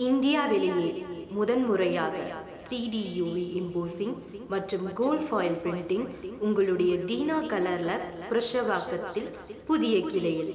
இந்தியாவிலேயே முதன்முறையாக three D UV embossing மற்றும் கோல்ட் ஃபாயில் பிரிண்டிங் உங்களுடைய தீனா கலர்ல புருஷவாக்கத்தில் புதிய கிளையில்